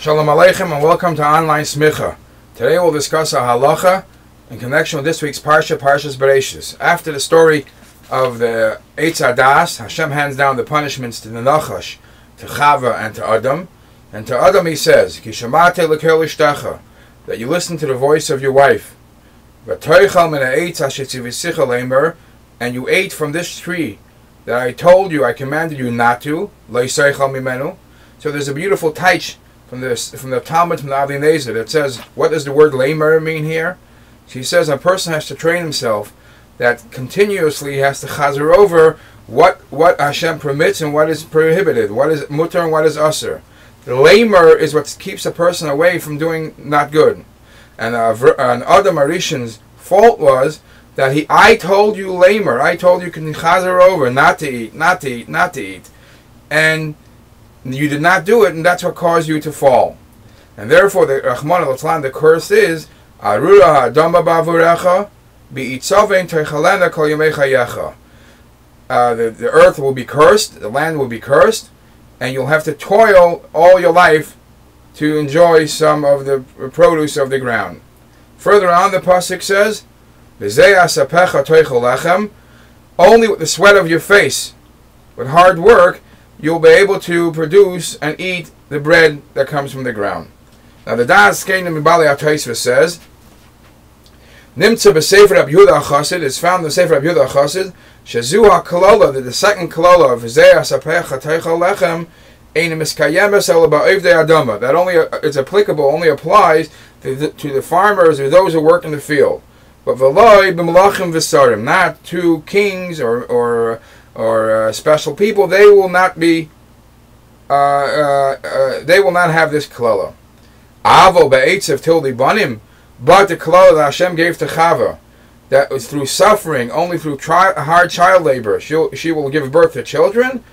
Shalom Aleichem and welcome to Online Smicha. Today we'll discuss a halacha in connection with this week's Parsha, Parshas Bereshis. After the story of the Eitz Adas, Hashem hands down the punishments to the Nachash, to Chava, and to Adam. And to Adam he says, Ki shamate lekel ishtecha, that you listen to the voice of your wife. And you ate from this tree that I told you, I commanded you not to. So there's a beautiful taich from the from the Talmud from the Nezer that says, what does the word lamer mean here? She says a person has to train himself that continuously has to chazer over what what Hashem permits and what is prohibited, what is mutter and what is usher. The lamer is what keeps a person away from doing not good. And uh, an Adam Arishan's fault was that he, I told you lamer, I told you can chazer over, not to eat, not to eat, not to eat, and you did not do it, and that's what caused you to fall. And therefore, the Rahman al the curse is Arura Bavurecha Kol. Uh, the, the earth will be cursed, the land will be cursed, and you'll have to toil all your life to enjoy some of the produce of the ground. Further on, the pasuk says, Only with the sweat of your face, with hard work, you'll be able to produce and eat the bread that comes from the ground. Now, the Das Kenim Bali Ataisva says, Nimtza b'Sefer Rab Yehuda Chassid is found in the Sefer Rab Yehuda Chassid, Shazu HaKalola, that the second Kalola of Zeh HaSapech HaTeichel Lechem, that only it's applicable, only applies to the, to the farmers or those who work in the field. But v'loi b'malachim v'sarim, not to kings or or or uh, special people. They will not be. Uh, uh, uh they will not have this kalala. Avo be'etzev tildi banim, but the kalala that Hashem gave to Chava, that was through suffering, only through hard child labor, she she will give birth to children.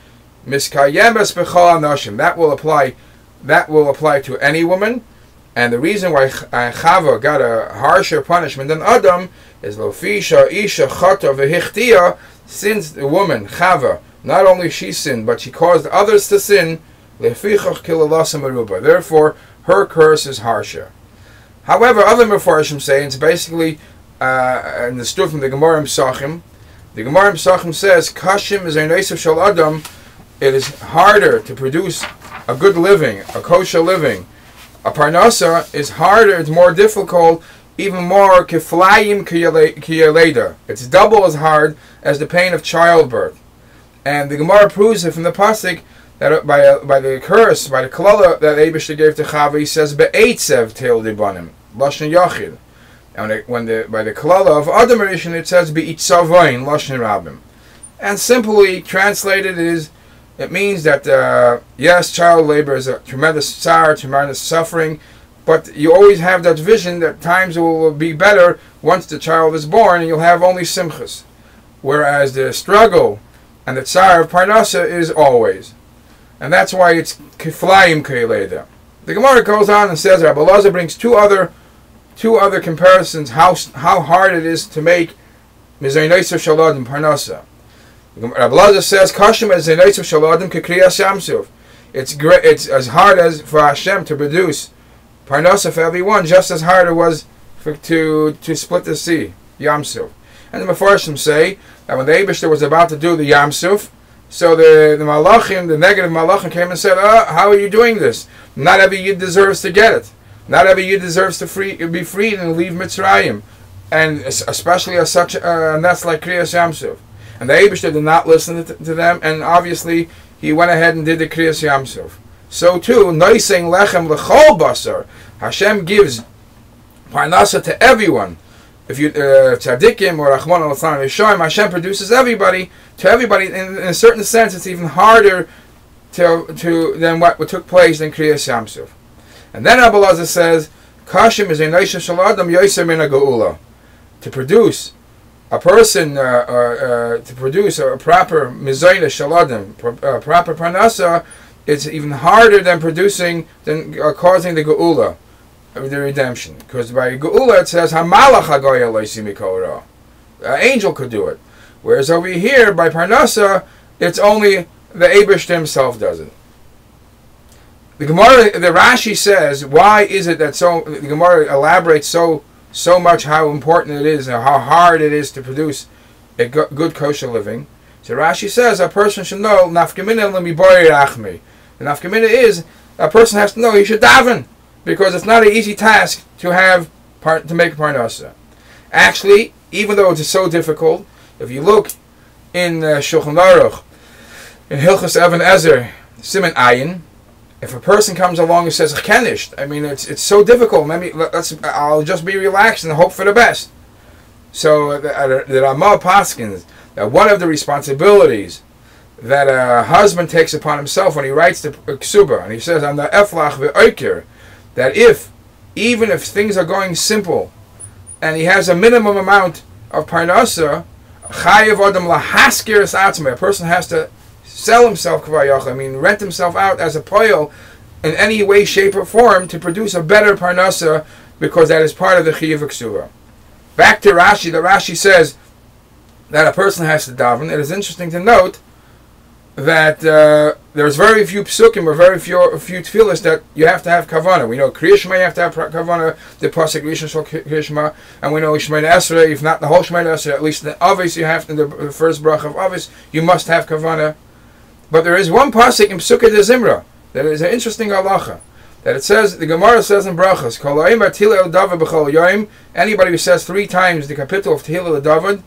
Miskayem nashim. That will apply. That will apply to any woman. And the reason why uh, Chava got a harsher punishment than Adam is Lofisha Isha Chata Vehichtia, since the woman Chava not only she sinned but she caused others to sin. Therefore, her curse is harsher. However, other Mefarshim say it's basically uh, stood from the Gemara Sachim. The Gemara Sachim says Kashim is a of Shal Adam it is harder to produce a good living, a kosher living. A parnasa is harder, it's more difficult, even more kiflayim kiyaleda. It's double as hard as the pain of childbirth. And the Gemara proves it from the pasuk that by uh, by the curse, by the kalala that Abishah gave to Chava, he says be'etzev til dibanim, lashon yachid. And when the by the kalala of Adam it says be'itzavain lashon rabim. And simply translated is it means that, uh, yes, child labor is a tremendous sorrow, tremendous suffering, but you always have that vision that times will be better once the child is born and you'll have only simchas. Whereas the struggle and the tsar of Parnasa is always. And that's why it's kiflayim keileda. The Gemara goes on and says Rabbi Lazar brings two other two other comparisons how how hard it is to make mizaynaysa shalad and Parnasa. Rabbi Lazar says, "Kashim as a of shaladim kekriyas yamsuf." It's great. It's as hard as for Hashem to produce parnasa for everyone, just as hard it was for, to to split the sea, yamsuf. And the Mefarshim say that when the Abishter was about to do the yamsuf, so the the malachim, the negative malachim, came and said, oh, "How are you doing this? Not every yid deserves to get it. Not every yid deserves to free, be freed and leave Mitzrayim, and especially as such uh, that's like kriyas yamsuf." And the Abishter did not listen to, to, them, and obviously he went ahead and did the Kriyas Yamsuf. So too, Noising Lechem Lechol Basar, Hashem gives Parnasa to everyone. If you uh, tzaddikim or Rahman al Yishayim, Hashem produces everybody to everybody. In, in, a certain sense, it's even harder to, to than what, what took place in Kriyas Yamsuf. And then Abelazar says, Kashim is a nation shaladam yosem in a To produce a person uh, uh, to produce a proper mizayna shaladim, uh, proper parnasa, it's even harder than producing than uh, causing the geula, the redemption. Because by geula it says hamalach. An angel could do it, whereas over here by parnasa it's only the Abish himself does it. the Gemara, the Rashi says, why is it that so the Gemara elaborates so so much how important it is and how hard it is to produce a good kosher living. So Rashi says a person should know nafkamina achmi. The nafkamina is a person has to know he should daven because it's not an easy task to have part to make parnasa. Actually, even though it is so difficult, if you look in uh, Shulchan Aruch, in Hilchas Even Ezer, Siman Ayin, if a person comes along and says chenished, I mean it's it's so difficult. Maybe let's I'll just be relaxed and hope for the best. So the, uh, the Ramah Paskins that one of the responsibilities that a husband takes upon himself when he writes the ksuba and he says on the eflach ve'oikir that if even if things are going simple and he has a minimum amount of parnasa, chayev adam lahaskir A person has to sell himself I mean rent himself out as a poil in any way, shape, or form to produce a better parnasa because that is part of the chiyuv ksuba. Back to Rashi, the Rashi says that a person has to daven. It is interesting to note that uh, there's very few psukim or very few few tefillahs that you have to have kavana. We know kriyishma you have to have kavana, the pasuk rishon shel kriyishma, and we know Shemona Esrei, if not the whole Shemona Esrei, at least the Avis you have in the first brach of Avis, you must have kavana. But there is one pasuk in Psukei de Zimra that is an interesting halacha. That it says, the Gemara says in Brachas, anybody who says three times the kapitel of Tehillah David,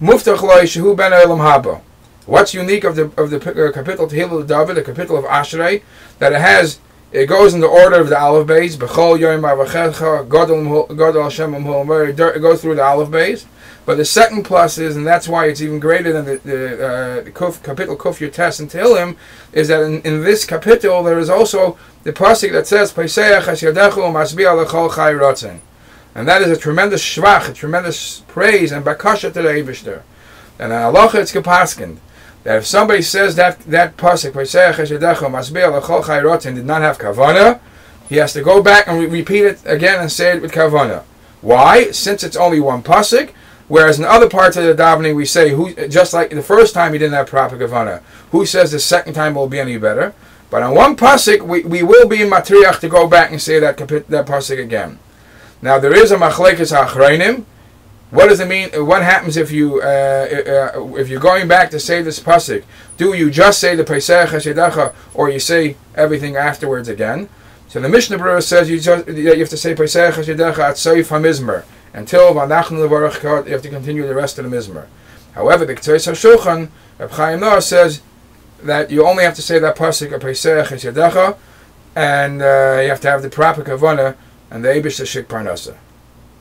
Muftach Shehu Ben Elam Haba. What's unique of the of the uh, kapitel Tehillah David, the kapitel of Ashrei, that it has it goes in the order of the Aleph Avachecha, Gadol Hashem It goes through the Aleph Beis. But the second plus is, and that's why it's even greater than the, the, uh, the Kuf, kapitel Kuf Yotes and Tehillim, is that in, in, this kapitel there is also the pasuk that says Chai. And that is a tremendous shvach, a tremendous praise and bakasha to the Eibishter. And in Allah it's gepaskind that if somebody says that that pasuk did not have kavana, he has to go back and re- repeat it again and say it with kavana. Why? Since it's only one pasuk, Whereas in other parts of the davening, we say, who, just like the first time he didn't have proper kavana, who says the second time will be any better? But on one pasuk, we, we will be in matriach to go back and say that that pasuk again. Now there is a machlekes achreinim. What does it mean? What happens if you uh, uh, if you're going back to say this pasuk? Do you just say the Pesach Hashidacha, or you say everything afterwards again? So the Mishnah Berurah says you just you have to say Pesach Hashidacha at Seif Hamizmer until Vanachnu Levarach you have to continue the rest of the Mizmer. However, the Ketzeis HaShulchan, Reb Chaim Naeh says that you only have to say that pasuk of Pesach Yadecha, and uh, you have to have the proper kavana and the Abish Shik Parnasa.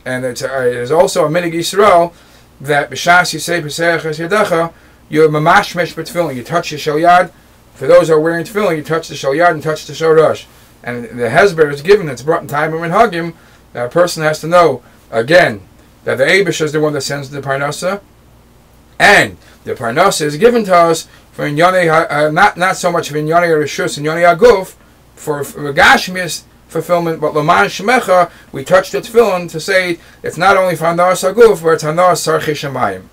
And it's, uh, it is also a minig Yisrael that b'shas Pesach and Yadecha, you're mamashmesh b'tefillin, you touch the shel For those who are wearing tefillin, you touch the shel and touch the shel And the hezber is given, it's brought in time of Hagim, that person has to know again, that the Abish is the one that sends the Parnasa, and the Parnasa is given to us for Inyane, uh, not, not so much for Inyane Rishus and Aguf, for, for Gashmias fulfillment, but Laman Shemecha, we touched the tefillin to say it's not only for Hanar Saguf, but it's Hanar Sarchi Shemayim.